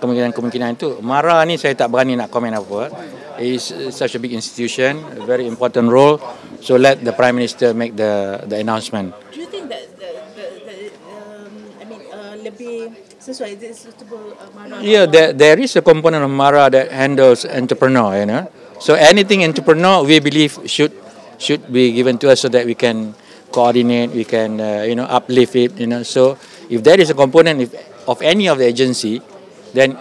kemungkinan-kemungkinan itu. Mara ni saya tak berani nak komen apa. It's such a big institution, a very important role. So let the Prime Minister make the the announcement. Do you think that the, the, the um, I mean uh, lebih sesuai is it suitable uh, Mara? Yeah, there, there is a component of Mara that handles entrepreneur, you know. So anything entrepreneur, we believe should should be given to us so that we can coordinate, we can uh, you know uplift it, you know. So if there is a component if, of any of the agency, then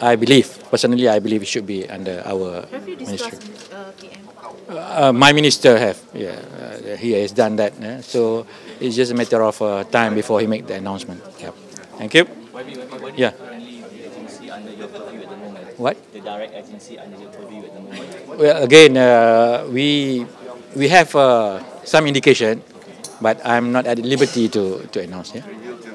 I believe personally, I believe it should be under our Have you ministry. discussed uh, PM? Uh, my minister have, yeah, uh, he has done that. Yeah? So it's just a matter of uh, time before he make the announcement. Yeah. Thank you. What is Yeah. currently the agency under your purview at the moment? What? The direct agency under your purview at the moment? Well, again, uh, we we have uh, some indication, but I'm not at liberty to to announce. Yeah.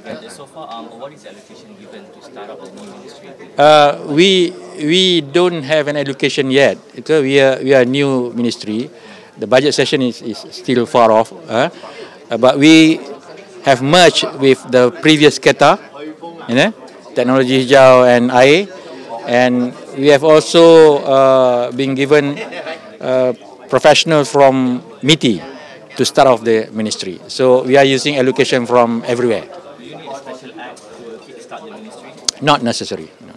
And so far, um, what is the allocation given to start up the new ministry? Uh, we we don't have an allocation yet because we are we are a new ministry. The budget session is, is still far off. Uh, but we have merged with the previous KeTTHA, you know, Technology Hijau and IA, and we have also uh, been given uh, professionals from MITI to start off the ministry. So we are using allocation from everywhere. Do you need a special act to kickstart the ministry? Not necessary. No.